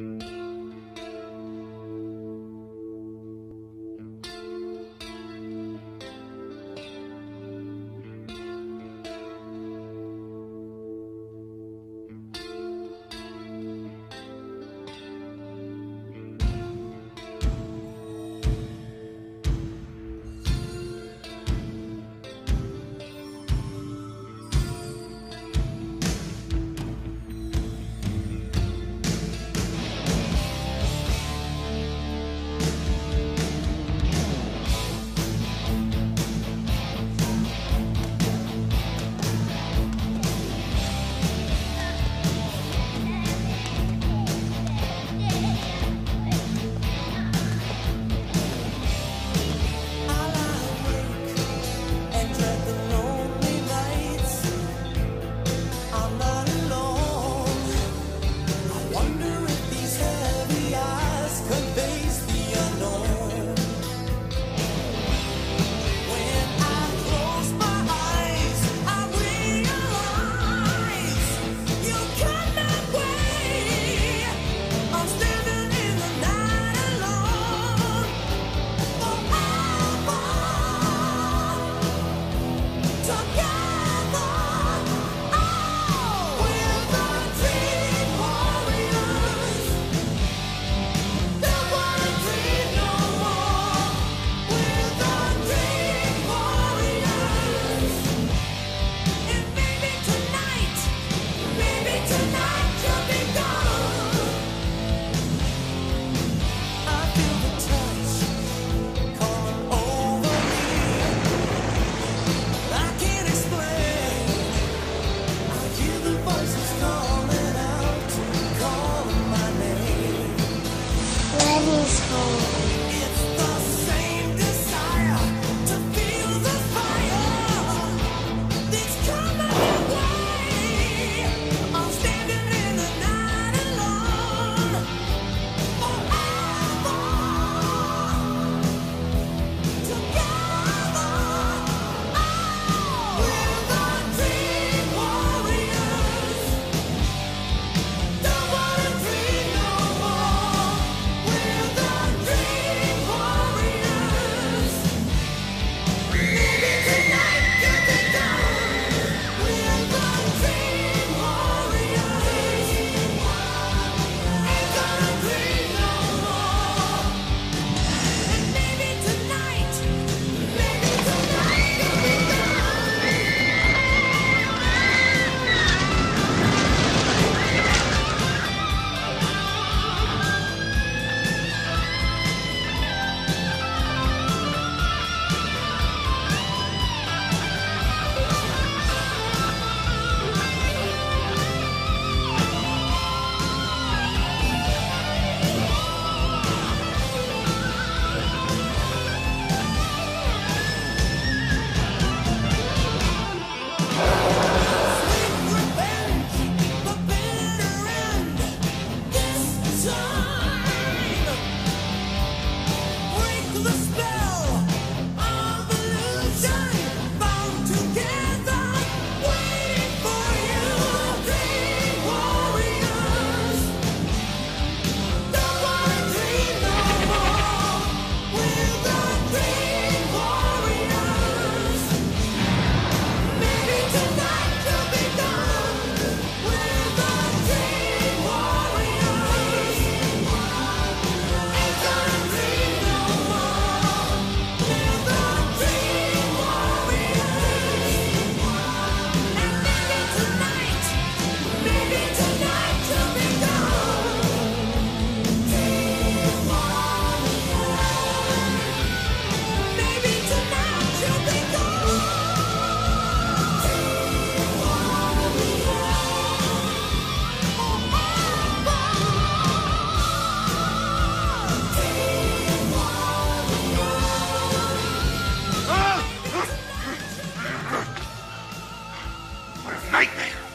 Levy's nightmare.